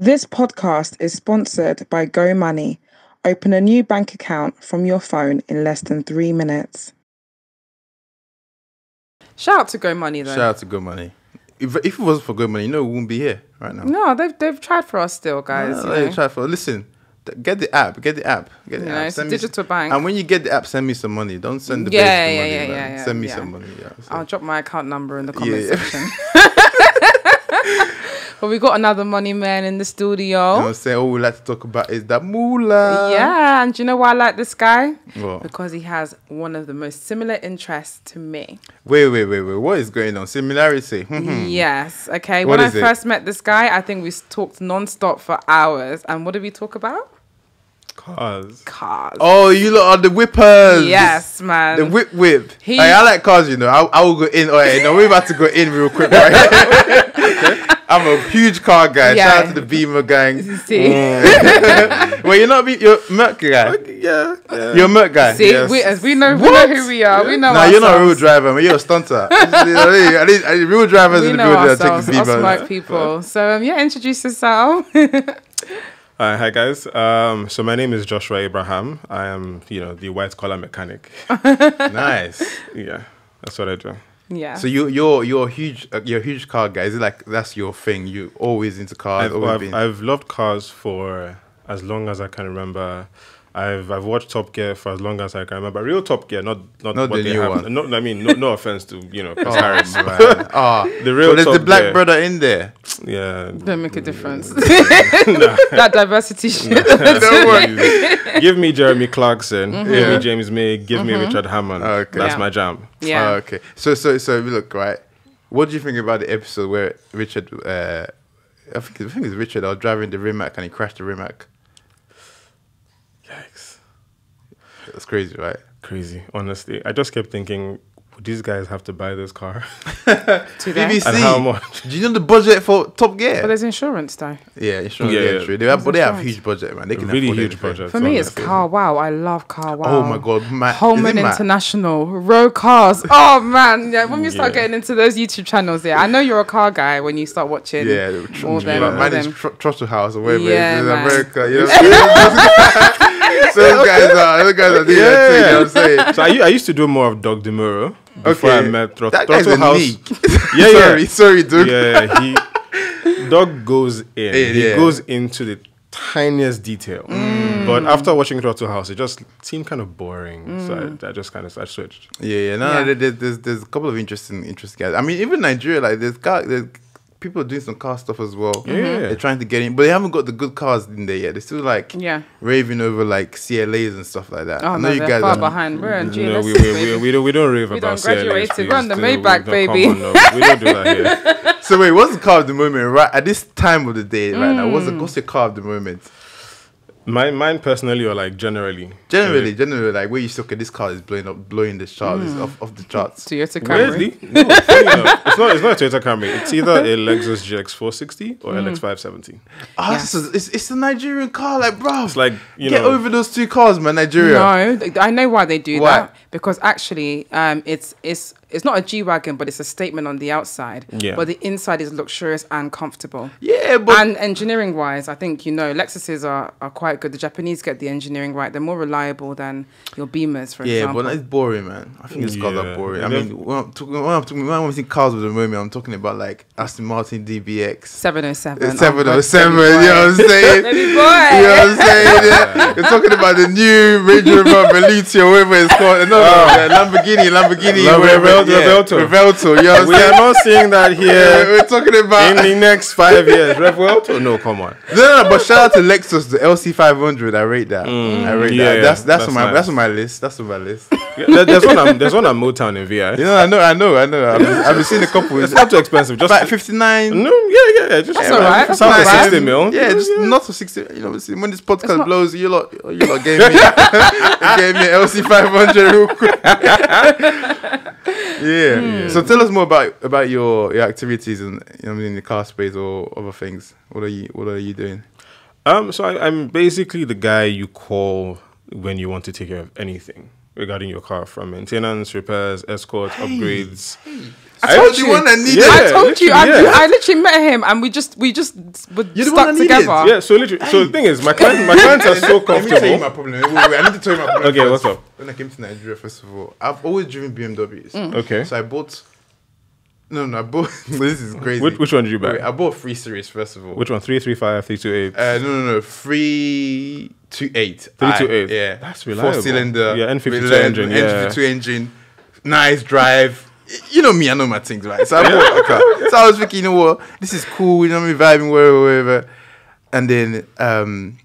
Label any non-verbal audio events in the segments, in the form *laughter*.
This podcast is sponsored by Go Money. Open a new bank account from your phone in less than three minutes. Shout out to Go Money though. Shout out to Go Money. If, if it wasn't for Go Money, you know, we wouldn't be here right now. No, they've they've tried for us still, guys. Yeah, you like, know. try for listen. th- Get the app. Get the app. Get the You app. know, it's a digital s- bank. And when you get the app, send me some money. Don't send the Yeah, basic yeah, money. yeah, man. yeah, yeah, Send me yeah. some money. Yeah. so- I'll drop my account number in the comment Yeah. *laughs* section. *laughs* but we got another money man in the You know what studio. I'm saying? All we like to talk about is that moolah. yeah, and do you know why I like this guy? What? Because he has one of the most similar interests to me. Wait, wait, wait, wait. What is going on? Similarity. *laughs* Yes. Okay. What when I it? first met this guy, I think we talked non-stop for hours. And what did we talk about? Cars. Cars. Oh, you lot are the whippers. yes, man. The whip whip. He- Like, I like cars, you know. I, I will go in. Oh, yeah, no, we're about to go in real quick, right? *laughs* *laughs* I'm a huge car guy. Yeah. Shout out to the Beamer gang. *laughs* *laughs* You see, well, you're not be you're Merc guy. Yeah. yeah. You're Merc guy. see, Yes. we, as we know, we What? know who we are. We know. Nah, you're not a real driver, man. You're a stunter. *laughs* At least, at least real drivers We in the know building are taking ourselves, the us Beamer. smart people. So um, yeah, introduce yourself. Uh, hi guys. Um, so my name is Joshua Abraham. I am, you know, the white collar mechanic. Nice. yeah, that's what I do. Yeah. So you you're you're a huge uh, you're a huge car guy. Is it like that's your thing? You always into cars. I've, always I've, been. I've loved cars for as long as I can remember. I've I've watched Top Gear for as long as I can remember. Real Top Gear, not not, Not what the they new have. one. No, I mean, no, no offense to you know Chris Oh, Harris. man. Ah, *laughs* The real so there's the black Gear. brother in there. Yeah, Don't make a difference. *laughs* *laughs* that diversity shit. Don't worry. give me Jeremy Clarkson. Give Yeah. me James May. Give me Richard Hammond. Okay. That's Yeah. my jam. yeah. Oh, okay. So so so look right. What do you think about the episode where Richard? Uh, I think I think it's Richard. I was driving the Rimac and he crashed the Rimac. Yikes. That's crazy, right? Crazy, honestly. I just kept thinking, would these guys have to buy this car? *laughs* BBC. *laughs* And how much? Do you know the budget for Top Gear? But there's insurance though. yeah, insurance. Yeah, Yeah, yeah. They have, but they have huge budget, man. They can really afford huge anything. budget. For me, it's. Car Wow. I love Car oh Wow. Oh my god, man! Holman is it mad? International, Row Cars. Oh man, yeah. When we start Yeah. getting into those YouTube channels, yeah, I know you're a car guy when you start watching. Yeah, tr- all tr- them, man, all mine is them. tr- Throttle House or whatever Yeah, it is in. America. You know, so *laughs* those *laughs* guys are those guys are doing that too. You know what I'm saying? So I, u- I used to do more of Doug DeMuro before I met Throt- That guy's Throttle a House. *laughs* Yeah, yeah. sorry, sorry, dude. Yeah, he Doug goes in. Yeah, he yeah. goes into the tiniest detail. Mm. But after watching Throttle House, it just seemed kind of boring. So I, I just kind of I switched. Yeah, yeah. No, Yeah. no, there- there's there's a couple of interesting interesting guys. I mean, even Nigeria, like there's car, there's people are doing some car stuff as well. Yeah. they're trying to get in, but they haven't got the good cars in there yet. They're still like Yeah. raving over like CLAs and stuff like that. Oh I know no, you they're guys far are. behind. We're on GLS. No, we, we, we, we, don't, we don't rave We about don't graduate CLAs, to run the please. Maybach, No, baby. Come on, no, we don't do that here. *laughs* So wait, what's the car of the moment right at this time of the day right now? What's the Mm. what's your car of the moment? Mine, mine personally, or like generally. Generally, generally, like where you say, okay, this car is blowing up, blowing the charts, it's off, off the charts. Toyota Camry. Weirdly, no, funny enough, it's not. It's not a Toyota Camry. It's either a *laughs* Lexus GX 460 or Mm. LX 570. Ah, Yes. it's, a, it's it's a Nigerian car, like bro. It's like you get know. over those two cars, man. Nigeria. No, th- I know why they do Why? that because actually, um, it's it's it's not a G wagon, but it's a statement on the outside. Yeah. But the inside is luxurious and comfortable. Yeah, but and engineering wise, I think you know Lexuses are, are quite good. The Japanese get the engineering right; they're more reliable than your Beamers, for yeah, example. but it's boring, man. I think these cars are Yeah. boring. I mean, when I'm talking, when I'm talking, when I'm seeing cars with the moment, I'm talking about like Aston Martin DBX. Seven oh seven. It's 707, you know what I'm saying? Baby You know what I'm saying? Yeah. You're talking about the new Range Rover Veloce or whatever it's called. No, no, Oh. no, Lamborghini, Lamborghini, La- whatever. Revel- yeah, Revuelto. Revuelto, you know what I'm we are not seeing that Yeah, here *laughs* we're talking about in the next five years. Rev Welto? No, come on. no, no, no, but shout out to Lexus, the LC500. I rate that. I rate Mm. Yeah, that. yeah, That's that's, that's on my nice. that's on my list. That's on my list. *laughs* Yeah, there's one. I'm, there's one at Motown in VI. You know, I know, I know, I know. I've, been, I've been seeing a couple. It's not too expensive. Just About 59. no, yeah, yeah, yeah. Just That's alright, that's Sounds not like sixty mil. Yeah, just not for 60. You know, see, when this podcast not- blows, you lot, you lot gave *laughs* me, gave me an LC500 real quick. Yeah. So tell us more about about your, your activities and you know, in the car space or other things. What are you What are you doing? Um, so I, I'm basically the guy you call when you want to take care of anything. Regarding your car from maintenance, repairs, escorts, upgrades. I told you. one that needed Yeah, I told you. I, literally, yeah. I literally met him, and we just we just were You're the one stuck that needed. together. Yeah, so literally, so the thing is, my client, my clients are *laughs* so comfortable. Let me tell you my problem. Wait, wait, I need to tell you my problem. *laughs* Okay, first. what's up? When I came to Nigeria, first of all, I've always driven BMWs. Mm. Okay. So I bought. No, no, I bought. *laughs* this is crazy. Which, which one did you buy? Wait, I bought three series first of all. Which one? Three three five three two eight. Uh, no, no, no. Three two eight. Three two eight. Yeah, That's reliable. Four cylinder. Yeah, N52 with engine, yeah. N52 engine. Nice drive. You know me, I know my things, right? So I bought a car. So I was thinking, you know what? This is cool. You know me vibing, wherever, wherever. And then um,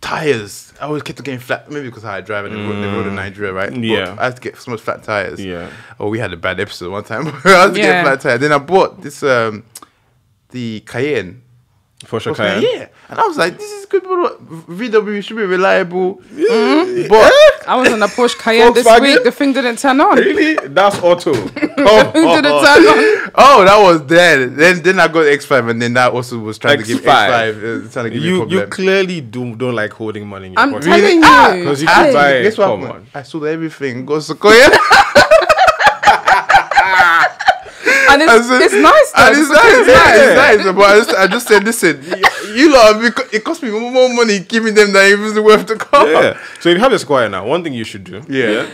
tires. I always kept getting flat. Maybe because how I drive and the road, the road in Nigeria, right? But Yeah. I had to get so much flat tires. Yeah. Oh, we had a bad episode one time. *laughs* I had to Yeah. get flat tires. Then I bought this um, the Cayenne. Porsche Okay, Cayenne. Yeah, and I was like, this is good, but VW should be reliable. Mm-hmm. But I was on a Porsche Cayenne this week. The thing didn't turn on. Really? That's auto. *laughs* The thing didn't turn on. oh, that was dead. Then then I got X5, and then that also was trying to give X5. X5 uh, trying to give me you problem. you clearly do don't like holding money in your I'm pocket. telling Ah, you. 'cause you I- could buy it. guess what Come happened? on. I sold everything. Go Sequoia. *laughs* and it's, I said- it's nice though. And it's The nice, Sequoia's yeah, it's nice. But I just, I just said, listen, *laughs* you, you lot, because it cost me more money giving them than it was worth the car. Yeah. So if you have a Sequoia now, one thing you should do. Yeah.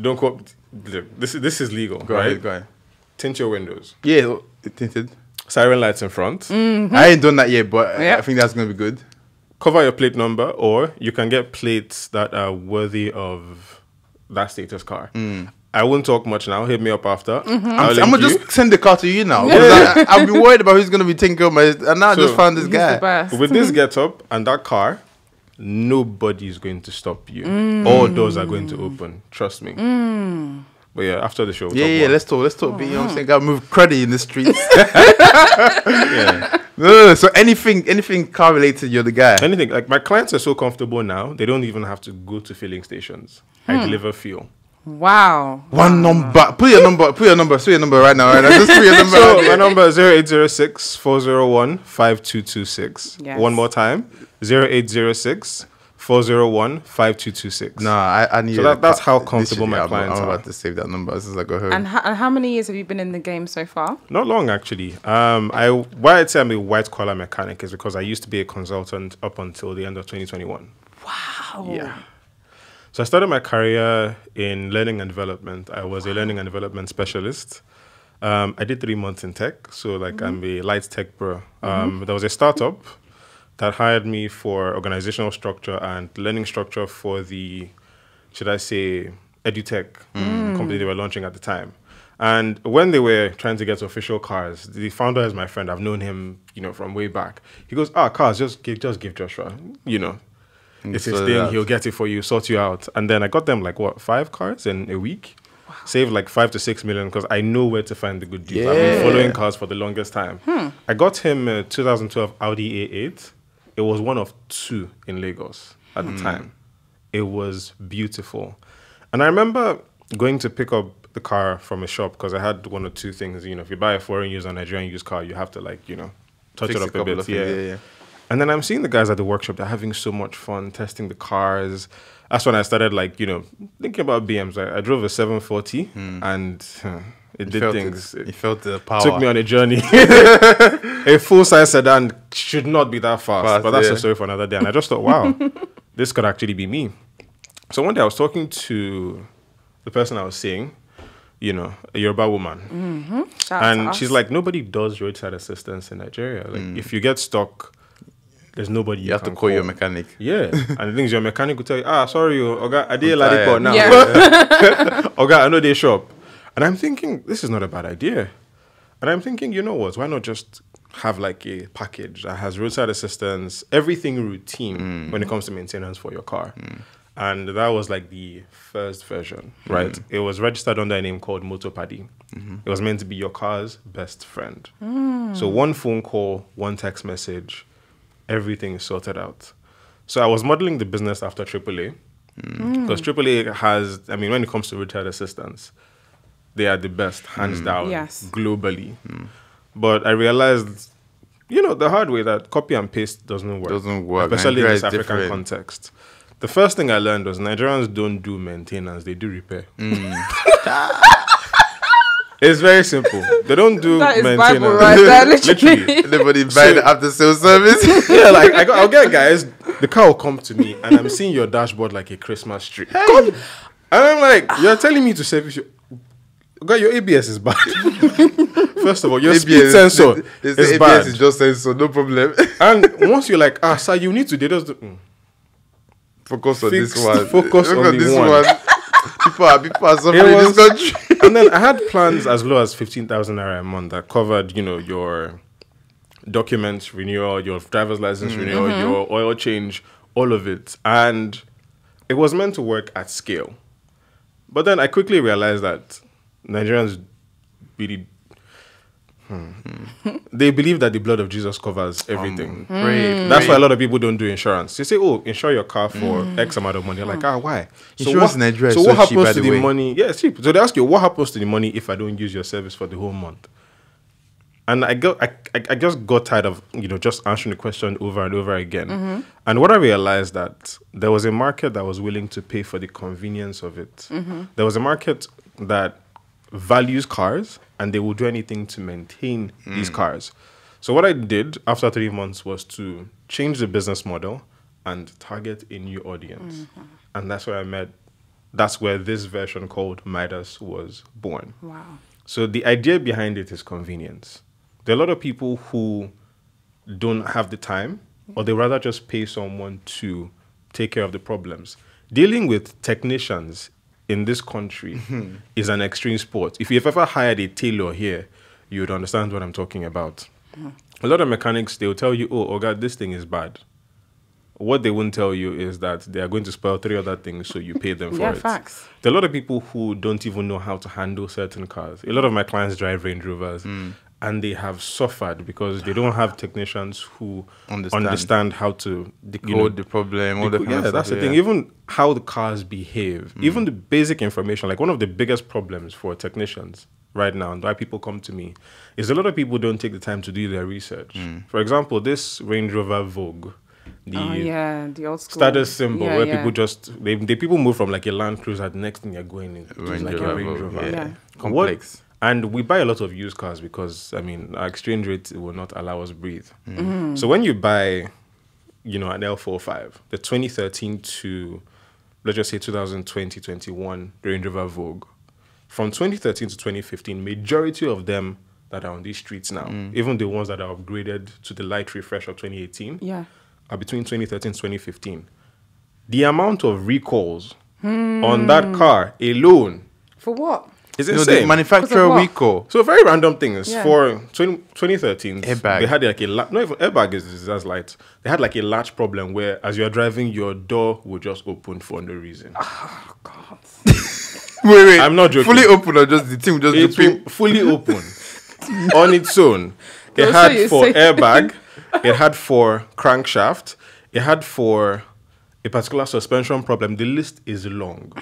Don't co- look, this is this is legal, Go right? ahead, go ahead. Tint your windows. Yeah, it tinted. Siren lights in front. Mm. I ain't done that yet, but Yeah. I think that's gonna be good. Cover your plate number, or you can get plates that are worthy of that status car. I won't talk much now. Hit me up after. Mm-hmm. I'm, I'll I'm gonna you. just send the car to you now. 'cause I, I've been worried about who's gonna be taking care of my. And now I just found this guy. With this *laughs* get up and that car, nobody is going to stop you. All doors are going to open. Trust me. But yeah, after the show, we'll Yeah, talk yeah. more. Let's talk. Let's talk. You know what I'm saying? Gotta move credit in the streets. *laughs* yeah. no, no, no. So anything, anything car related, you're the guy. anything like my clients are so comfortable now they don't even have to go to filling stations i deliver fuel Wow. One number. Put your number. Put your number. Put your number right now. Right now. Just put your *laughs* number. so out my number is 0806 401 5226 Yes. one more time 0806 401 5226 Nah, I, I need. So that- that's how comfortable this my I'm- clients I'm are. about to save that number as soon as I go home. And, ho- and how many years have you been in the game so far? not long actually um i why i'd say i'm a white collar mechanic is because i used to be a consultant up until the end of 2021 Wow. Yeah. So I started my career in learning and development. I was a learning and development specialist. Um, I did three months in tech, so like I'm a light tech bro. Um, There was a startup that hired me for organizational structure and learning structure for the, should I say, edutech company they were launching at the time. And when they were trying to get official cars, the founder is my friend. I've known him, you know, from way back. He goes, "Ah, cars, just give, just give Joshua, you know, Mm. it's his sort thing. out. He'll get it for you, sort you out." And then I got them like what five cars in a week, save like five to six million because I know where to find the good deals. I've been Yeah. following cars for the longest time. Hmm. I got him a 2012 Audi A8. It was one of two in Lagos at the hmm. time. It was beautiful, and I remember going to pick up the car from a shop because I had one or two things. You know, if you buy a foreign used or Nigerian used car, you have to like you know touch Fix it up a, couple bit. yeah. yeah, yeah. And then I'm seeing the guys at the workshop. They're having so much fun testing the cars. That's when I started like you know thinking about BMs. I, I drove a 740 hmm. and huh, it You did things. It. You felt the power. took me on a journey. *laughs* a full size sedan should not be that fast, Fast, but that's yeah. a story for another day. And I just thought, wow, *laughs* this could actually be me. So one day I was talking to the person I was seeing, you know, a Yoruba woman, mm-hmm. to and she's like, nobody does roadside assistance in Nigeria. Like, mm. if you get stuck, there's nobody you, You have to can call your mechanic. yeah, *laughs* and the things your mechanic will tell you, ah, sorry, Oga, I did I'm like tired." it now. Yeah. *laughs* Oga, I know they shop. And I'm thinking, this is not a bad idea. And I'm thinking, you know what? Why not just have like a package that has roadside assistance, everything routine mm. when it comes to maintenance for your car? Mm. And that was like the first version, mm-hmm. right? It was registered under a name called Motopadi. Mm-hmm. It was meant to be your car's best friend. Mm. So one phone call, one text message, everything is sorted out. So I was modeling the business after AAA because AAA has, I mean, when it comes to roadside assistance, they are the best, hands mm. down, Yes. globally. Mm. But I realized, you know, the hard way that copy and paste doesn't work. Doesn't work. especially in this African different. context. The first thing I learned was Nigerians don't do maintenance; they do repair. Mm. *laughs* *laughs* It's very simple. They don't do That is maintenance. Bible right there, *laughs* literally. Anybody buy the after sales service? *laughs* yeah, like I got, I'll get guys. The car will come to me, and I'm seeing your dashboard like a Christmas tree. God. And I'm like, you're telling me to service your. God, your ABS is bad. *laughs* First of all, your speed sensor the, is the ABS bad. is just sensor, no problem. and once you're like, ah, sir, you need to. They just mm. focus on Fix- this one. focus on the this one. people are people are suffering It in this country. And then I had plans as low as fifteen thousand naira a month that covered, you know, your documents renewal, your driver's license mm, renewal, mm-hmm. your oil change, all of it, and it was meant to work at scale. But then I quickly realized that Nigerians really. Hmm, they believe that the blood of Jesus covers everything. Um, Pray, That's why a lot of people don't do insurance. They say, "Oh, insure your car for mm. X amount of money." You're like, hmm. ah, why? Insurance what, in Nigeria so so what happens to the way. money? Yeah, it's cheap. So they ask you, what happens to the money if I don't use your service for the whole month? And I got, I, I, I just got tired of you know just answering the question over and over again. Mm-hmm. And what I realized that there was a market that was willing to pay for the convenience of it. Mm-hmm. There was a market that values cars and they will do anything to maintain mm. these cars. So what I did after three months was to change the business model and target a new audience, mm-hmm. and that's where I met. That's where this version called Midas was born. Wow. So the idea behind it is convenience. There are a lot of people who don't have the time, or they rather just pay someone to take care of the problems. Dealing with technicians in this country is an extreme sport. If you've ever hired a tailor here, you would understand what I'm talking about. A lot of mechanics they will tell you, "Oh, oh God, this thing is bad." What they won't tell you is that they are going to spell three other things, so you pay them for Yeah, it. facts. There are a lot of people who don't even know how to handle certain cars. A lot of my clients drive Range Rovers Hmm. And they have suffered because they don't have technicians who Understand. understand, how to Decode you know, the problem, all the yeah, of stuff, that's the yeah. thing. Even how the cars behave, mm. even the basic information. Like one of the biggest problems for technicians right now, and why people come to me, is a lot of people don't take the time to do their research. Mm. For example, this Range Rover Vogue, the Oh yeah, the old school status symbol Yeah, where yeah. people just they, they people move from like a Land Cruiser. The next thing you're going in Range like Rover a Range Rover. yeah. Yeah. What- Complex. And we buy a lot of used cars because I mean our exchange rate will not allow us breathe. Mm-hmm. So when you buy, you know, an L45, the 2013 to let's just say 2020, 21 Range Rover Vogue, from 2013 to 2015, majority of them that are on these streets now, even the ones that are upgraded to the light refresh of 2018, Yeah. are between 2013 and 2015. The amount of recalls on that car alone For what? Is You know, insane. the manufacturer what? recall. So very random things Yeah. for 20, 2013. Airbag. They had like a la- not even airbag is, is as light. They had like a large problem where as you're driving, your door would just open for no reason. Ah God. *laughs* Wait, wait. I'm not joking. Fully open or just the thing just It do fully open *laughs* on its own. It Don't had you for airbag. *laughs* It had for crankshaft. It had for a particular suspension problem. The list is long.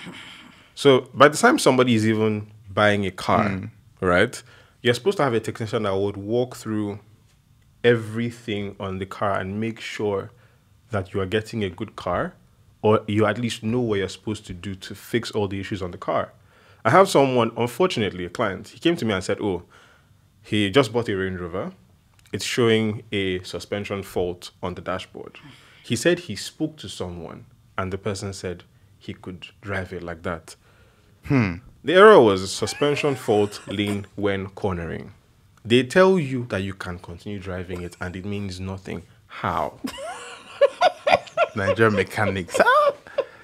So by the time somebody is even buying a car, mm. right, you're supposed to have a technician that would walk through everything on the car and make sure that you are getting a good car or you at least know what you're supposed to do to fix all the issues on the car. I have someone, unfortunately, a client, he came to me and said, Oh, he just bought a Range Rover. It's showing a suspension fault on the dashboard. He said he spoke to someone and the person said he could drive it like that. Hmm. The error was suspension fault lean when cornering. They tell you that you can continue driving it and it means nothing. How? *laughs* Nigerian mechanics.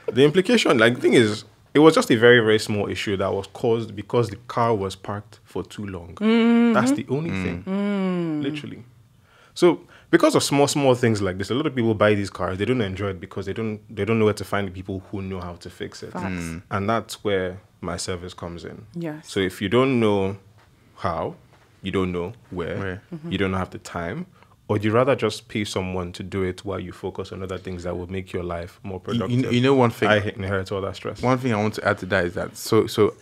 The implication, like the thing is, it was just a very, very small issue that was caused because the car was parked for too long. Mm-hmm. That's the only thing. Mm. Literally. So because of small, small things like this, a lot of people buy these cars. They don't enjoy it because they don't they don't know where to find the people who know how to fix it. Facts. And that's where my service comes in. Yes. So if you don't know how, you don't know where, Where. you don't have the time, or you rather just pay someone to do it while you focus on other things that will make your life more You- you- productive. you know one thing- I inherit all that stress. One thing I want to add to that is that so so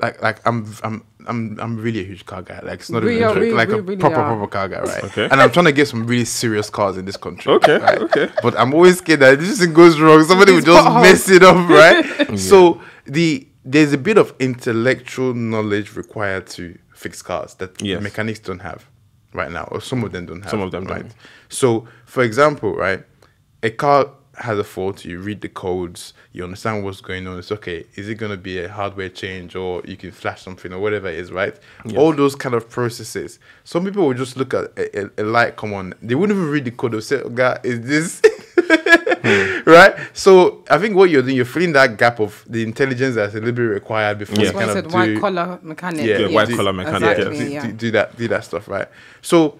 like like I'm I'm I'm I'm really a huge car guy. Like it's not We even a are- joke. we- like we a really proper are. proper car guy, right? *laughs* Okay. And I'm trying to get some really serious cars in this country. Okay, right? okay. But I'm always scared that if this thing goes wrong, somebody will just potholes. mess it up, right? *laughs* So the there's a bit of intellectual knowledge required to fix cars that Yes. mechanics don't have right now, or some of them don't have. Some of them right? don't. So, for example, right, a car has a fault. You read the codes. You understand what's going on. It's okay. Is it going to be a hardware change, or you can flash something, or whatever it is, right? All those kind of processes. Some people will just look at a, a, a light come on. They wouldn't even read the code. They'll say, oh, "God, is this?" *laughs* *laughs* right? So I think what you're doing, you're filling that gap of the intelligence that's a little bit required before Yeah. you That's why I kind said of white do- collar mechanic. yeah, Yeah, white do- collar mechanic, yeah, Exactly, do, yeah. do, do that, do that stuff, right? So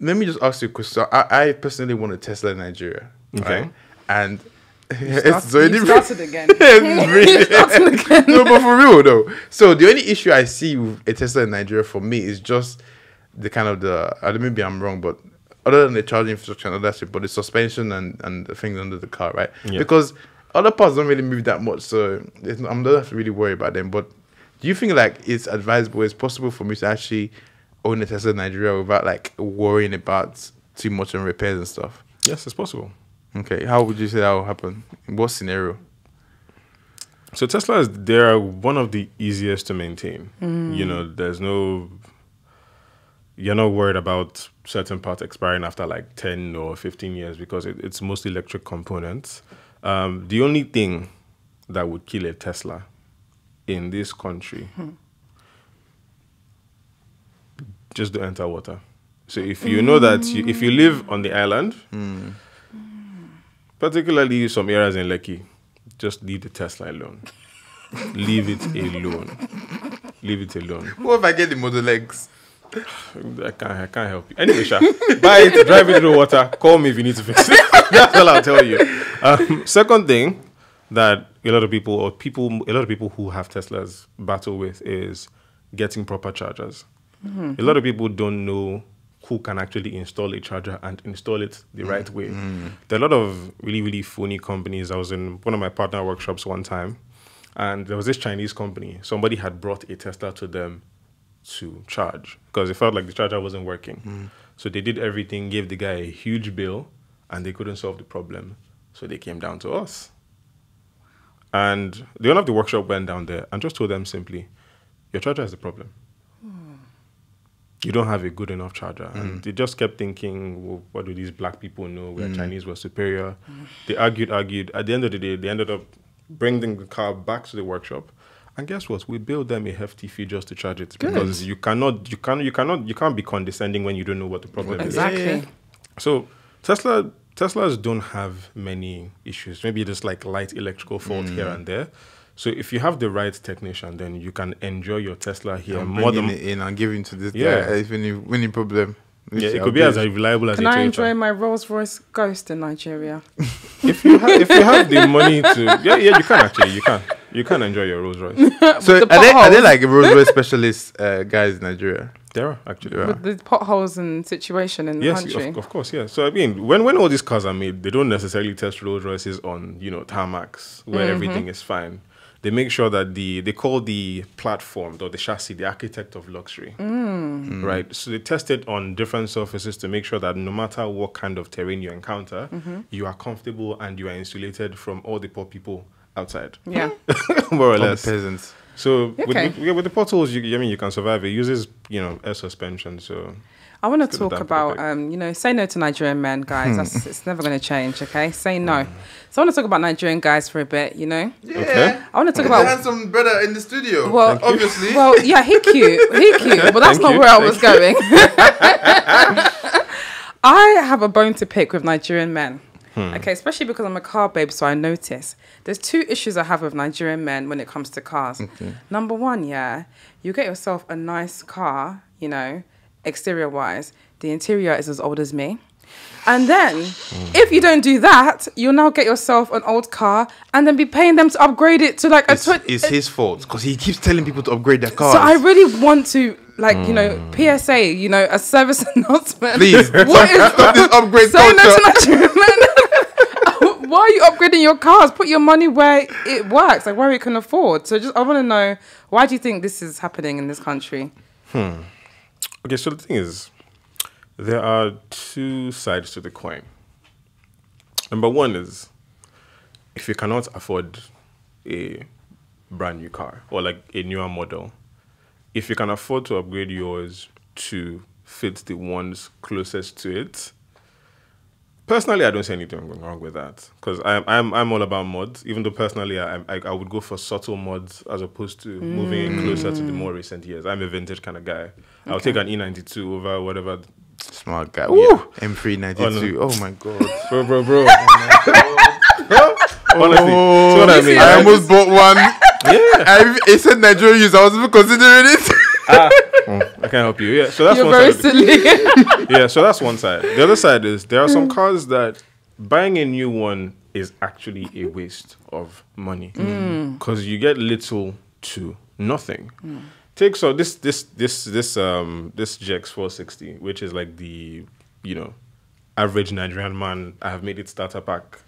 let me just ask you a question. I, I personally want a Tesla in Nigeria, Okay. right? And *laughs* Start- it's so you started again. *laughs* it's *laughs* really no, but for real though. So the only issue I see with a Tesla in Nigeria for me is just the kind of the. Uh, maybe I'm wrong, but other than the charging infrastructure and all that shit, but the suspension and and the things under the car, right? Yeah. Because other parts don't really move that much, so it's, I'm not have to really worry about them. But do you think like it's advisable, it's possible for me to actually own a Tesla in Nigeria without like worrying about too much on repairs and stuff? Yes, it's possible. Okay, how would you say that will happen? In what scenario? So Teslas, they're one of the easiest to maintain. Mm. You know, there's no, you're not worried about certain parts expiring after like 10 or 15 years because it, it's mostly electric components. Um, the only thing that would kill a Tesla in this country, just don't enter water. So if you know that, you, if you live on the island, particularly some areas in Lekki, just leave the Tesla alone. leave it alone. Leave it alone. What if I get the Model X? I can't, I can't help you. Anyway, Sha, buy it, drive it through water. Call me if you need to fix it. *laughs* That's all I'll tell you. Um, second thing that a lot of people or people, a lot of people who have Teslas battle with is getting proper chargers. Mm-hmm. A lot of people don't know who can actually install a charger and install it the right mm-hmm. way. Mm-hmm. There are a lot of really, really phony companies. I was in one of my partner workshops one time, and there was this Chinese company. Somebody had brought a Tesla to them to charge because they felt like the charger wasn't working. Mm. So they did everything, gave the guy a huge bill, and they couldn't solve the problem. So they came down to us. And the owner of the workshop went down there and just told them simply, Your charger is the problem. Hmm. You don't have a good enough charger. And mm. they just kept thinking, well, what do these black people know? Where mm. Chinese were superior. They argued, argued. At the end of the day, they ended up bringing the car back to the workshop. And guess what? We billed them a hefty fee just to charge it because you cannot, you can, you cannot, you can't be condescending when you don't know what the problem is. Exactly. So Tesla Teslas don't have many issues. Maybe just like light electrical fault here Mm. and there. So if you have the right technician, then you can enjoy your Tesla here I'm more than it in and giving to this Yeah. guy if any any problem. Yeah, it could be do as it. reliable as Can a I Toyota. enjoy my Rolls Royce Ghost in Nigeria? *laughs* if you have if you have the money to yeah yeah you can actually you can you can enjoy your Rolls Royce. *laughs* So the are they, are they like Rolls Royce *laughs* specialist uh, guys in Nigeria? There are actually. Yeah. With the potholes and situation in the Yes, country. of, of course, yeah. So I mean, when when all these cars are made, they don't necessarily test Rolls Royces on you know tarmacs where Mm-hmm. everything is fine. They make sure that the they call the platform or the chassis the architect of luxury, Mm. right? So they test it on different surfaces to make sure that no matter what kind of terrain you encounter, Mm-hmm. you are comfortable and you are insulated from all the poor people outside, yeah. *laughs* more or All the less. peasants. So with, Okay. with, yeah, with the potholes, you, I mean, you can survive. It uses you know air suspension, so I want to talk about, um, you know, say no to Nigerian men, *laughs* guys. That's, it's never going to change, okay? Say no. So I want to talk about Nigerian guys for a bit, you know? okay. I want to talk The about. handsome brother in the studio. Well, obviously. *laughs* Well, yeah, he cute. He cute. *laughs* But that's Thank not you, where I thank was going. I have a bone to pick with Nigerian men. Hmm. Okay, especially because I'm a car babe, so I notice there's two issues I have with Nigerian men when it comes to cars. Number one, yeah, you get yourself a nice car, you know, exterior wise. The interior is as old as me. And then, Hmm. if you don't do that, you'll now get yourself an old car and then be paying them to upgrade it to like a it's, twen- it's his fault because he keeps telling people to upgrade their cars. so I really want to, like, you know, Hmm. PSA, you know, a service *laughs* announcement. Please what is stop *laughs* this upgrade say no culture. to Nigerian? *laughs* Why are you upgrading your cars? Put your money where it works, like where it can afford. So just I want to know why do you think this is happening in this country? Okay, so the thing is, there are two sides to the coin. Number one is if you cannot afford a brand new car or like a newer model, if you can afford to upgrade yours to fit the ones closest to it, personally, I don't see anything wrong with that because I'm, I'm I'm all about mods. Even though personally, I, I I would go for subtle mods as opposed to moving in mm. closer to the more recent years. I'm a vintage kind of guy. I'll take an E92 over whatever. Smart guy. Woo! M392. Oh, my god. *laughs* Bro, bro, bro. *laughs* Oh Honestly, see what I oh, mean? I right? almost bought one. yeah. I, it said Nigerian use. I was even considering it. Ah. I can't help you. Yeah. So that's You're one very silly. *laughs* yeah, so that's one side. The other *laughs* side is there are some mm. cars that buying a new one is actually a waste of money mm. because you get little to nothing. Mm. Take so this this this this um this GX 460, which is like the you know average Nigerian man. I have made it starter pack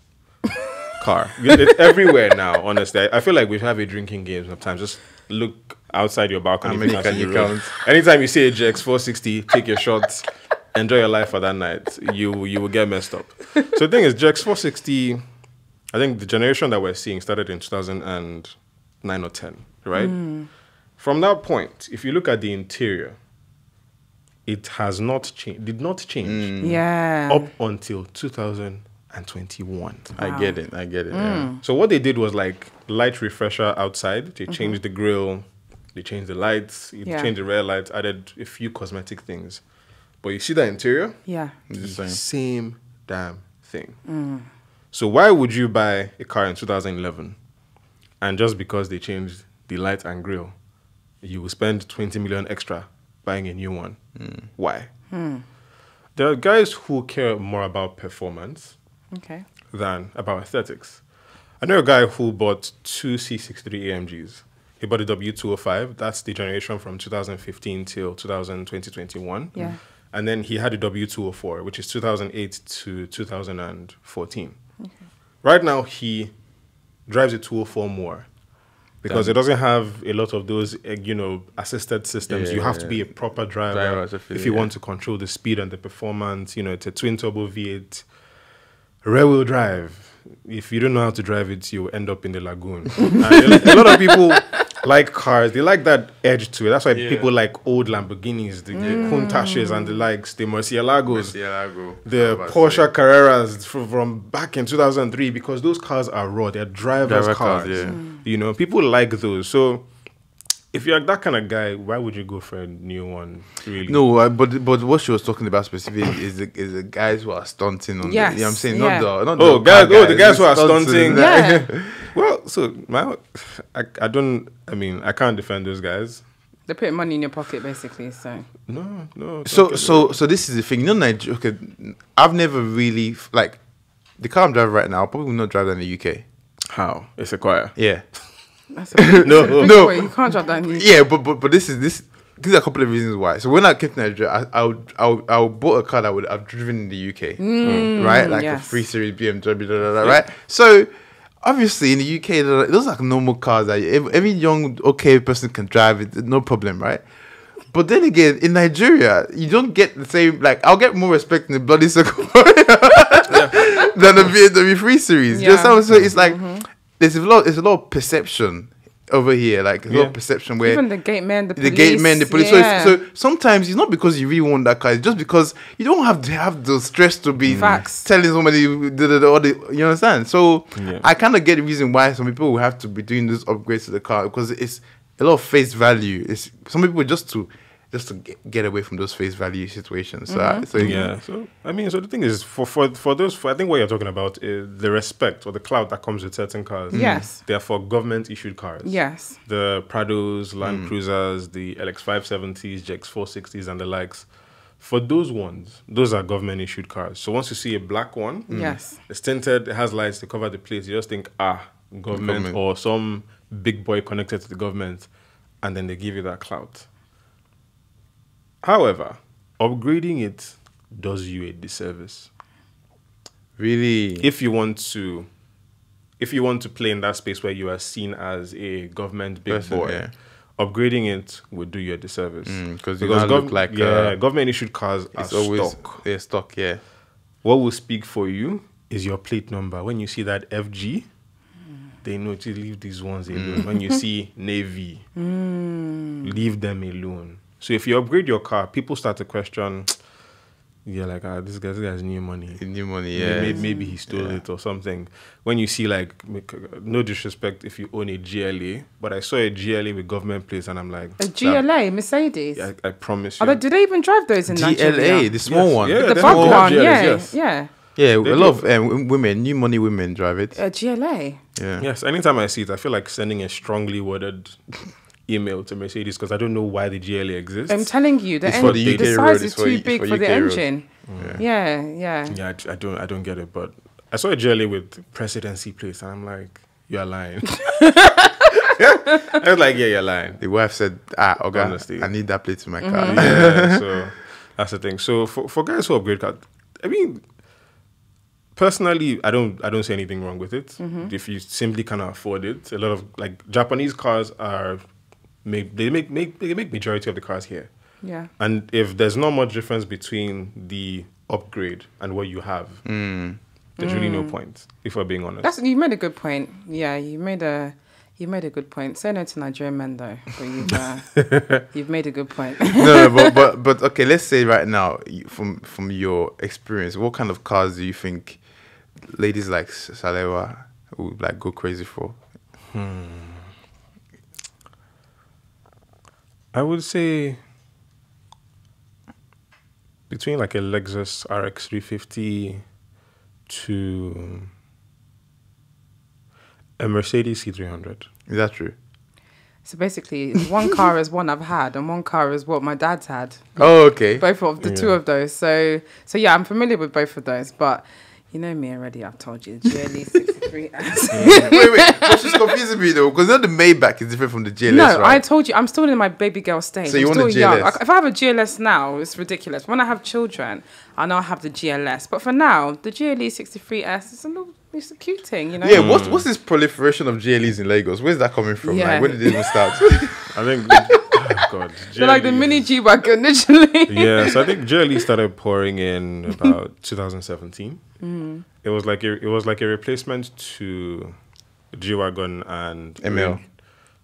*laughs* car. It's everywhere now. Honestly, I, I feel like we have a drinking game sometimes. Just look outside your balcony. How many can't can see you road. count? Anytime you see a GX 460, take your shots, enjoy your life for that night. You you will get messed up. So the thing is, GX 460. I think the generation that we're seeing started in 2009 or 10, right? Hmm. From that point, if you look at the interior, it has not changed. Did not change hmm. yeah. up until 2021. I get it. I get it. Yeah. Hmm. So what they did was like light refresher outside. They mm-hmm. changed the grill, they changed the lights, they Yeah. changed the rear lights, added a few cosmetic things. But you see the interior, yeah. It's the the same. same damn thing. Mm. So why would you buy a car in 2011 and just because they changed the light and grill, you will spend 20 million extra buying a new one? Mm. Why? Hmm. There are guys who care more about performance Okay. than about aesthetics. I know a guy who bought two C63 AMGs. He bought a W205. That's the generation from 2015 till 2021. Yeah. And then he had a W204, which is 2008 to 2014. Right now, he drives a 204 more because it doesn't have a lot of those, eh, you know, assisted systems. Yeah, you have yeah, to be a proper driver, Driver to if you yeah. want to control the speed and the performance. You know, it's a twin turbo V8 rear wheel drive. If you don't know how to drive it, you end up in the lagoon. *laughs* And a lot of people like cars. They like that edge to it. That's why people like old Lamborghinis, the, the mm. Countachs and the likes, the Murcielagos, Yeah, I go. the Porsche Carreras from, from back in 2003 because those cars are raw. They're driver's Driver cars. cars, yeah. Mm. You know, people like those. So if you're that kind of guy, why would you go for a new one? Really? No, uh, but but what she was talking about specifically is the, is the guys who are stunting on. Yes, the, you know what I'm saying? yeah. Not the not Oh, the guys- car oh, the guys who are stunting. *laughs* Yeah. Well, so my, I, I don't. I mean, I can't defend those guys. They put money in your pocket, basically. So No, no. it's So okay. so so this is the thing. You know, Nigeria. Okay, I've never really like the car I'm driving right now. I probably will not drive that in the UK. how it's a choir. Yeah, that's a *laughs* big, No, no. boy. You can't drop that. In you. yeah, but but but this is this. These are a couple of reasons why. So when I came to Nigeria, I I would, I, would, I would bought a car that would have driven in the UK, mm. right? Like a three series BMW, da, da, da, right? So obviously in the UK, those are normal cars that every, young okay person can drive it, no problem, right? But then again, in Nigeria, you don't get the same. Like I'll get more respect in the bloody *laughs* circle *laughs* than the BMW 3 Series. You Yeah. understand? So it's like mm-hmm. There's a lot. There's a lot of perception over here. Like there's a lot of perception where Even the gate man, the the police. gate men, the police. Yeah. So, so sometimes it's not because you really want that car. It's just because you don't have to have the stress to be mm. Facts. telling somebody the, the, the, the- you understand. So Yeah. I kind of get the reason why some people will have to be doing those upgrades to the car because it's a lot of face value. It's some people just to just to get, get away from those face value situations. So, mm-hmm. I- so Yeah. So I mean, so the thing is, for for for those, for, I think what you're talking about is the respect or the clout that comes with certain cars. Mm. Yes. They are for government issued cars. yes. The Prados, Land mm. Cruisers, the LX570s, GX460s, and the likes. For those ones, those are government issued cars. So once you see a black one, mm. Yes. it's tinted, it has lights to cover the plates. You just think, ah, government, Government. or some big boy connected to the government, and then they give you that clout. However, upgrading it does you a disservice. really, If you want to if you want to play in that space where you are seen as a government big Person, boy, yeah. upgrading it would do you a disservice. Mm, 'cause you now look like, yeah, uh, government issued cars are It's always stock. yeah, stock. Yeah. What will speak for you is your plate number. When you see that FG, they know to leave these ones alone. When you see Navy, *laughs* leave them alone. So if you upgrade your car, people start to question. You're like, ah, this guy, this guy's new money. New money. Yeah. Maybe, maybe he stole it or something. When you see like, no disrespect if you own a GLA, but I saw a GLA with government plates and I'm like, A GLA, Mercedes. I, I promise Are you. they, do they even drive those in Nigeria? GLA, the small Yes, one. yeah. the they bug one, GLAs, yeah, yes. yeah. Yeah, They a do. lot of um, women, new money women drive it. A GLA. Yeah. Yes, anytime I see it, I feel like sending a strongly worded email to Mercedes because I don't know why the GLA exists. I'm telling you, the, en- for the the size road, is too big for for, the road. engine. Yeah, yeah. yeah, I, d- I don't, I don't get it. But I saw a GLA with presidency plates, and I'm like, you're lying. *laughs* I was like, yeah, you're lying. The wife said, "Ah, okay, Honestly. I need that plate in my car." Mm-hmm. yeah, *laughs* so that's the thing. So for, for guys who upgrade cars, I mean, personally, I don't I don't see anything wrong with it. Mm-hmm. If you simply cannot afford it, a lot of like Japanese cars are make they make make they make majority of the cars here. Yeah. And if there's not much difference between the upgrade and what you have, there's really no point. If we're being honest. Mm. That's you made a good point. Yeah, you made a you made a good point. Say no to Nigerian men though, but you've uh, *laughs* you've made a good point. no, *laughs* no, but but but okay. Let's say right now, from from your experience, what kind of cars do you think ladies like S- Salewa would like go crazy for? I would say between like a Lexus RX 350 to a Mercedes C300. Is that true? so basically, one car is one I've had, and one car is what my dad's had. Oh, okay. Both of the two of those. So so yeah, I'm familiar with both of those, but. You know me already. I've told you. The GLE *laughs* 63 S. wait, wait. But she's confusing me though, because now the Maybach is different from the GLS, No, I told you I'm still in my baby girl stage. So you I'm want a still young. GLS? I- If I have a GLS now, it's ridiculous. When I have children, I know I have the GLS. But for now, the GLE 63S is a little, it's a cute thing, you know. yeah, what's what's this proliferation of GLEs in Lagos? Where's that coming from? Yeah. Like, where did it even start? *laughs* I think, oh God. *laughs* They're like the mini G wagon, literally. yeah, so I think GLE started pouring in *laughs* about 2017. Mm. It was like a, it was like a replacement to G wagon and ML.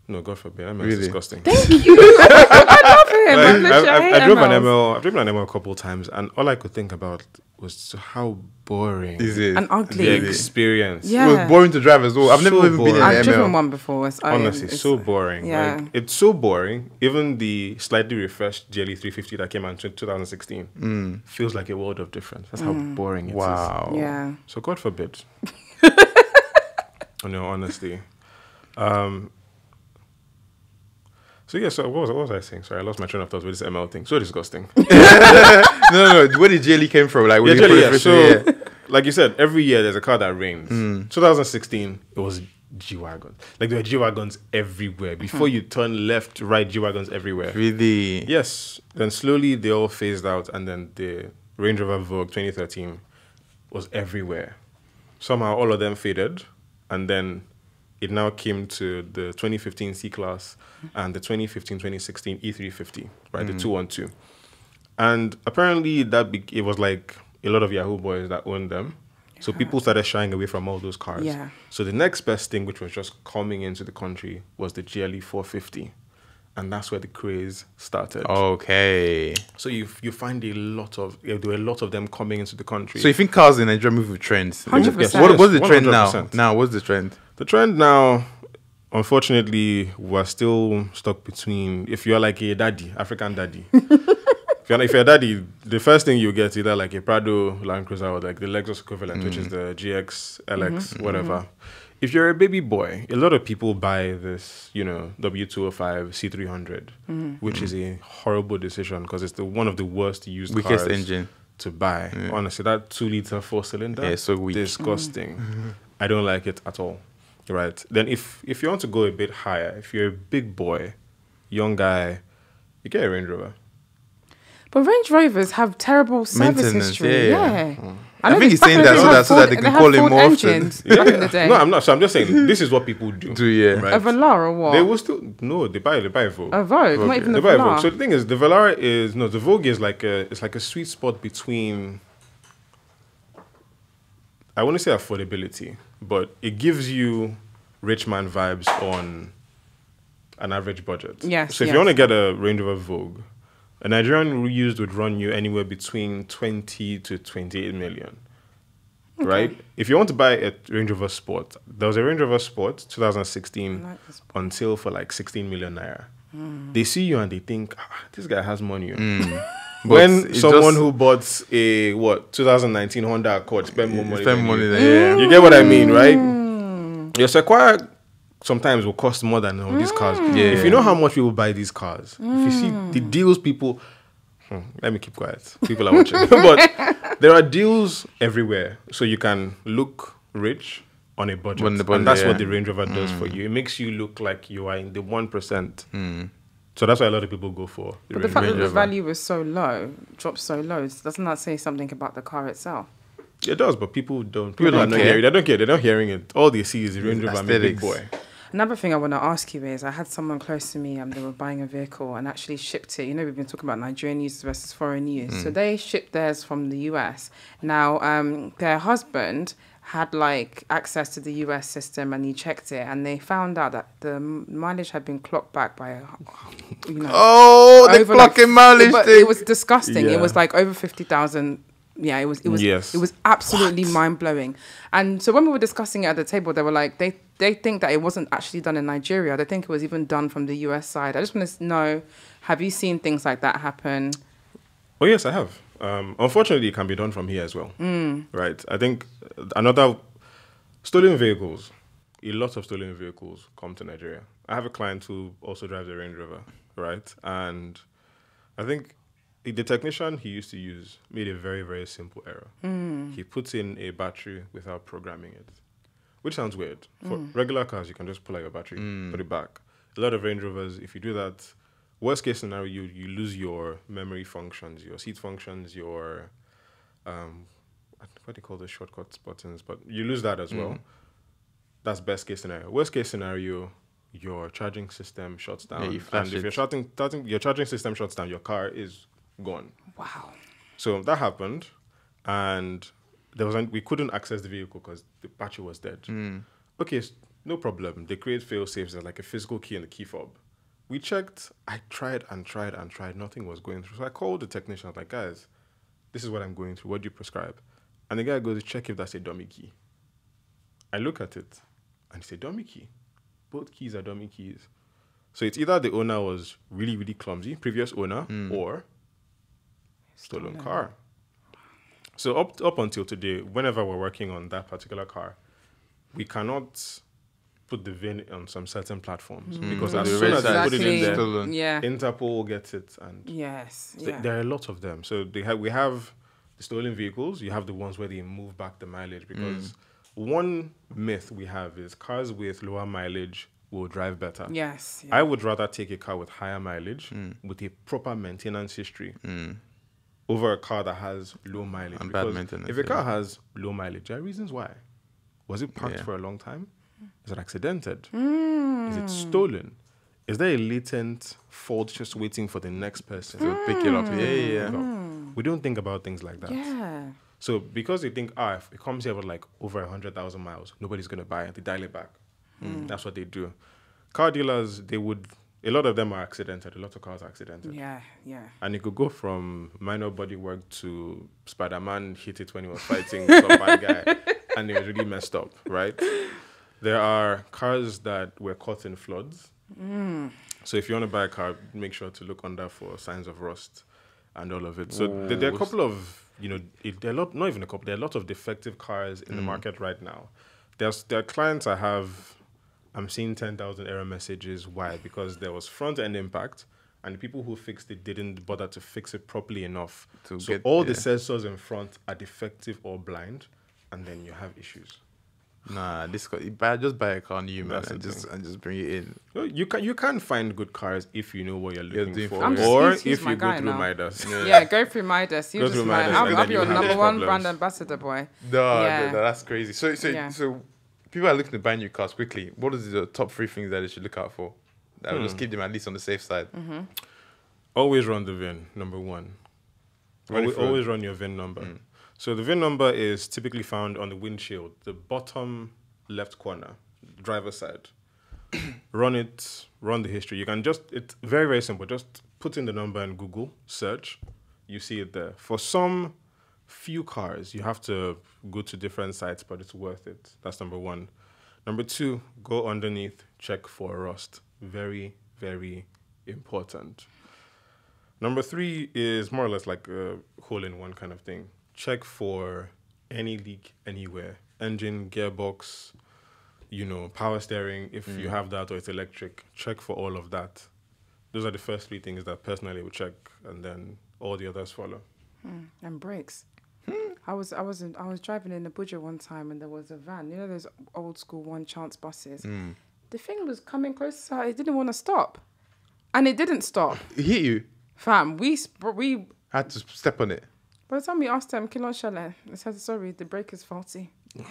No, God forbid, ML Really? is disgusting. *laughs* I love him. Like, I'm literally- I, I, hate I drove an MLs. ML. I've driven an ML a couple of times, and all I could think about was how boring Is it? And ugly. the experience. Yeah. It was boring to drive as well. I've never So even been in boring. an I've driven one before. It's, Honestly, it's- so boring. yeah. Like, it's so boring. Even the slightly refreshed GLE 350 that came out in 2016 Mm. feels like a world of difference. That's how boring it is. Wow. Yeah. So God forbid. *laughs* no, honestly. Um, so yeah, so what was, what was I saying? Sorry, I lost my train of thought with this ML thing. So disgusting. *laughs* no, no, no. Where did GLE came from? Like, yeah, the yeah. So, yeah. like you said, every year there's a car that rains. Hmm. 2016, it was G wagons. Like there were G wagons everywhere. Hmm. Before you turn left, right, G wagons everywhere. really. Yes. Then slowly they all phased out, and then the Range Rover Vogue 2013 was everywhere. Somehow all of them faded, and then it now came to the 2015 C Class and the 2015-2016 E350, right, the mm. 212. And apparently that be- it was like a lot of Yahoo boys that owned them. So people started shying away from all those cars. Yeah. So the next best thing, which was just coming into the country, was the GLE 450, and that's where the craze started. Okay. So you you find a lot of yeah, there were a lot of them coming into the country. So you think cars in Nigeria move with trends? 100%. Yes. What, what's the trend now? 100%. Now, what's the trend? The trend now, unfortunately, we're still stuck between. If you're like a daddy, African daddy. *laughs* If you're, if you're a daddy, the first thing you get is either like a Prado Land Cruiser or like the Lexus equivalent, which is mm. the GX, mm-hmm. LX, mm-hmm. whatever. If you're a baby boy, a lot of people buy this, you know, W205 C300, mm-hmm. which is a horrible decision because it's the one of the worst used Weakest cars engine. to buy. Honestly, that two liter four cylinder, Yeah, it's so weak. disgusting. I don't like it at all. Right. Then if if you want to go a bit higher, if you're a big boy, young guy, you get a Range Rover. But Range Rovers have terrible service Maintenance, history. yeah, Yeah. Hmm. I know think he's saying that so the that so that they can had call him more often. engines *laughs* back in the day. No, I'm not. So I'm just saying this is what people do. Do yeah. Right. a Velar or what? They will still no. They buy they buy a Vogue. a Vogue, not Vogue, even They a buy a Vogue. Velar. So the thing is, the Velara is no. The Vogue is like a. It's like a sweet spot between. I want to say affordability, but it gives you rich man vibes on an average budget. Yes, So if yes. you want to get a Range Rover Vogue, a Nigerian used would run you anywhere between twenty to twenty-eight million. Right. If you want to buy a Range Rover Sport, there was a Range Rover Sport 2016 I like on sale for like 16 million naira. Hmm. They see you and they think, ah, this guy has money. *laughs* But When someone just- who bought a what 2019 Honda Accord spend more money, spend than money you. than yeah. You get what I mean, right? right? Your Sequoia sometimes will cost more than all these cars. Hmm. Yeah. If you know how much people buy these cars, if you see the deals people, Hmm, let me keep quiet. People are watching, *laughs* but there are deals everywhere, so you can look rich on a budget, budget, and that's yeah. what the Range Rover does for you. It makes you look like you are in the one So that's why a lot of people go for. The But the Range fact that the value is so low, drops so low, doesn't that say something about the car itself? It does, but people don't. People People, are don't not care. hearing. They don't care. They're not hearing it. All they see is the Range Rover. A big Aesthetics. boy. Another thing I want to ask you is I had someone close to me and they were buying a vehicle and actually shipped it. You know, we've been talking about Nigerian use versus foreign use. Mm. So they shipped theirs from the US. Now, um, their husband had like access to the US system and he checked it and they found out that the mileage had been clocked back by, a- you know, Oh, the over, like, clocking mileage but thing. It was disgusting. It was like over fifty thousand. Yeah, it was. It was. Yes. It was absolutely mind blowing. And so when we were discussing it at the table, they were like, they they think that it wasn't actually done in Nigeria. They think it was even done from the US side. I just want to know, have you seen things like that happen? Oh yes, I have. Um, unfortunately, it can be done from here as well. Mm. Right. I think another stolen vehicles. A lot of stolen vehicles come to Nigeria. I have a client who also drives a Range Rover, right? And I think the the technician he used to use made a very very simple error. Mm. He puts in a battery without programming it, which sounds weird. For mm. regular cars, you can just pull out your battery, put it back. A lot of Range Rovers, if you do that, worst case scenario, you you lose your memory functions, your seat functions, your um, what do you call the shortcuts buttons? But you lose that as well. That's best case scenario. Worst case scenario, your charging system shuts down, you flash and if it. your charging, charging your charging system shuts down, your car is gone. Wow. So that happened, and there was an, we couldn't access the vehicle because the battery was dead. Okay, no problem. They create fail safes. There's like a physical key in the key fob. We checked. I tried and tried and tried. Nothing was going through. So I called the technician. I was like, guys, this is what I'm going through. What do you prescribe? And the guy goes, to check if that's a dummy key. I look at it, and it's a dummy key. Both keys are dummy keys. So it's either the owner was really, really clumsy, previous owner, hmm. or stolen car. So up up until today, whenever we're working on that particular car, we cannot put the VIN on some certain platforms hmm. because as The soon as you website put it in there, stolen. Yeah. Interpol gets it, and yes. th- Yeah. there are a lot of them. So they have we have the stolen vehicles. You have the ones where they move back the mileage because hmm. one myth we have is cars with lower mileage will drive better. yes. I would rather take a car with higher mileage hmm. with a proper maintenance history over a car that has low mileage. And bad maintenance, If a yeah. car has low mileage, there are reasons why. Was it parked Yeah. for a long time? Is it accidented? Is it hmm. stolen? Is there a latent fault just waiting for the next person To pick it up. Yeah, yeah, yeah. up? We don't think about things like that. Yeah. So because they think, ah, if it comes here with like over hundred thousand miles, nobody's gonna buy it. They dial it back. Hmm. Mm, that's what they do. Car dealers, they would. A lot of them are accidented. A lot of cars are accidented, Yeah. Yeah. and it could go from minor body work to Spider-Man hit it when he was fighting some bad guy, *laughs* and it was really messed up, right? There are cars that were caught in floods. Mm. So if you want to buy a car, make sure to look under for signs of rust and all of it. So there, there are a couple of you know, there are a lot, not even a couple. There are a lot of defective cars in the mm. market right now. There's there are clients I have. I'm seeing ten thousand error messages. Why? Because there was front end impact, and the people who fixed it didn't bother to fix it properly enough. To so get- all the sensors in front are defective or blind, and then you have issues. Nah, this car, buy, just buy a car new, man, and the just and just bring it in. You can you can find good cars if you know what you're You're looking doing for, for I'm just- or he's- he's if my you go through now. Midas. Yeah, go through Midas. You Go just through my, Midas, I'm, I'll be your number one brand ambassador, boy. No, Yeah. no, that's crazy. So, so, Yeah. so, people are looking to buy new cars quickly. What is the top three things that they should look out for? That will just hmm. keep them at least on the safe side. Mm-hmm. Always run the VIN number one. Always, always run your VIN number. Mm. So the VIN number is typically found on the windshield, the bottom left corner, driver side. *clears throat* run it, run the history. You can just it's very very simple. Just put in the number in Google search, you see it there. For some few cars, you have to go to different sites, but it's worth it. That's number one. Number two, go underneath, check for rust. Very very important. Number three is more or less like a hole in one kind of thing. Check for any leak anywhere engine, gearbox, you know, power steering, if you mm. have that or it's electric. Check for all of that. Those are the first three things that personally would check, and then all the others follow. Hmm, and brakes. Hmm. I was I was in, I was driving in Abuja one time and there was a van. You know those old school one chance buses. Hmm. The thing was coming closer. It didn't want to stop, and it didn't stop. It hit you. Fam, we we Had to step on it. By the time we asked them, Kilon Shale, they said sorry, the brake is faulty. *laughs*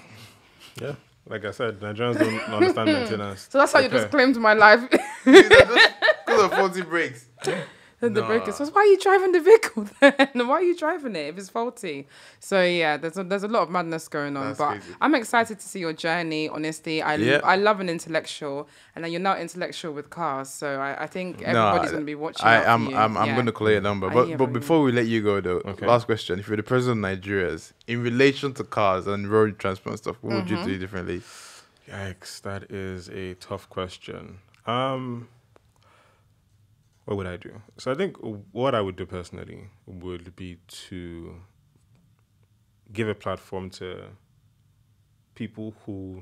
Yeah. Like I said, Nigerians don't *laughs* understand hmm. maintenance. So that's how you Repair. just claimed my life. Because of faulty brakes. *laughs* the brake Nah. is. So why are you driving the vehicle *laughs* then? why are you driving it if it's faulty? So yeah, there's a, there's a lot of madness going on. That's but crazy. I'm excited to see your journey. Honestly, I Yeah. I love an intellectual, and then you're now intellectual with cars. So I, I think No, everybody's I- gonna be watching. I out for am. you. I'm, I'm Yeah. going to collect a number. But but from you. before we let you go, though, Okay. last question: If you're the president of Nigeria's, in relation to cars and road transport and stuff, what would Mm-hmm. you do differently? Yikes, that is a tough question. Um, what would I do? So I think what I would do personally would be to give a platform to people who,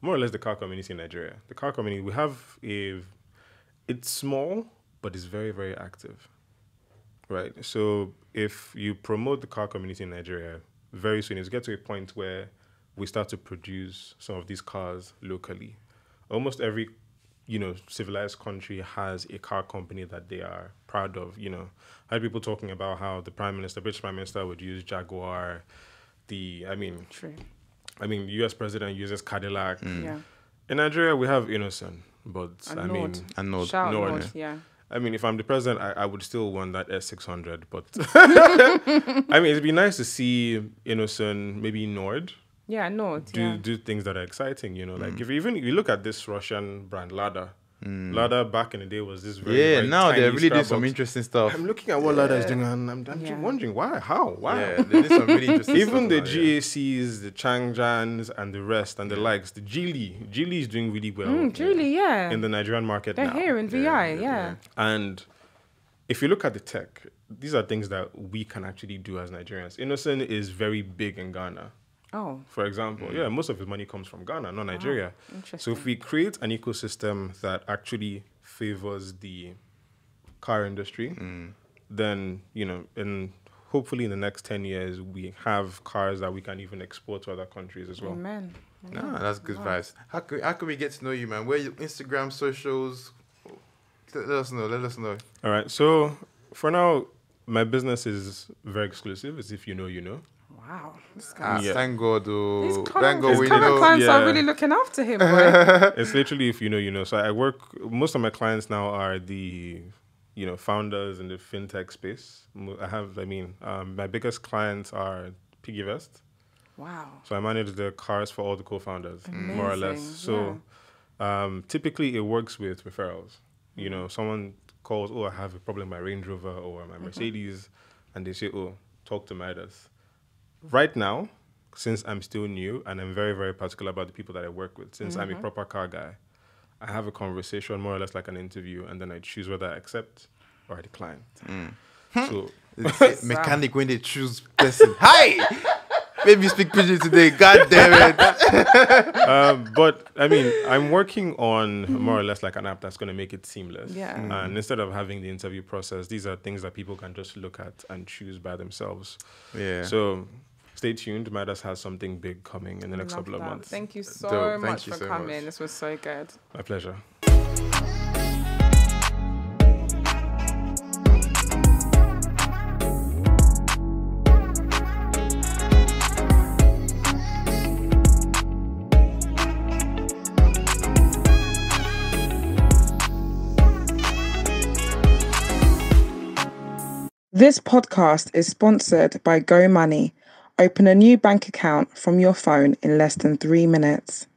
more or less, the car community in Nigeria. The car community, we have a, it's small, but it's very, very active. Right. So if you promote the car community in Nigeria, very soon it's get to a point where we start to produce some of these cars locally. Almost every, you know, civilized country has a car company that they are proud of. You know, I had people talking about how the prime minister, British prime minister, would use Jaguar. The, I mean, True. I mean, U.S. president uses Cadillac. Mm. Yeah. In Nigeria, we have Innocent, but And I Nord. mean, And Nord. Shout out Nord. Nord, Yeah. I mean, if I'm the president, I, I would still want that S600. But *laughs* *laughs* I mean, it'd be nice to see Innocent, maybe Nord, Yeah. Nord. do Yeah. do things that are exciting. You know, like if you even if you look at this Russian brand Lada, Lada back in the day was this very yeah, very now they're really doing some interesting stuff. I'm looking at what Lada is doing, and I'm, I'm just Yeah. wondering why, how, why. Yeah, they did some really interesting *laughs* Even stuff the now, yeah. GACs, the Changans, and the rest, and the likes, the Geely, Geely is doing really well. Mm, Julie. Yeah. in the Nigerian market They're now. here in VI. Yeah. And if you look at the tech, these are things that we can actually do as Nigerians. Innocent is very big in Ghana, Oh. for example. Mm. Yeah, most of his money comes from Ghana, not ah, Nigeria. So interesting. if we create an ecosystem that actually favors the car industry, mm. then you know, and hopefully in the next ten years, we have cars that we can even export to other countries as well. Amen. Nah, that's good vibes. How could how can we get to know you, man? Where your Instagram, socials? Let, let us know. Let us know. All right. So for now, my business is very exclusive. It's if you know, you know. Wow. This Ah, guy. Yeah. Thank God, These oh, current, thank God his we current know. clients are really looking after him, boy. *laughs* it's literally if you know, you know. So I work. Most of my clients now are the, you know, founders in the fintech space. I have. I mean, um, my biggest clients are PiggyVest. wow. So I manage the cars for all the co-founders, more or less. Amazing, So um, typically it works with referrals. You know, someone calls, oh, I have a problem with my Range Rover or my Mercedes, and they say, oh, talk to Midas. Right now, since I'm still new and I'm very, very particular about the people that I work with, since I'm a mm-hmm. proper car guy, I have a conversation more or less like an interview, and then I choose whether I accept or I decline. Mm. Hmm. So It's *laughs* mechanic when they choose person. Hi! Maybe speak pidgin today. God damn it. um, *laughs* but I mean, I'm working on mm-hmm. more or less like an app that's going to make it seamless. Yeah. Mm. And instead of having the interview process, these are things that people can just look at and choose by themselves. Yeah. So stay tuned. Midas has something big coming in the next Love couple of that. months. Thank you so Dope. Thank much you for so coming. much. This was so good. My pleasure. This podcast is sponsored by Go Money. Open a new bank account from your phone in less than three minutes.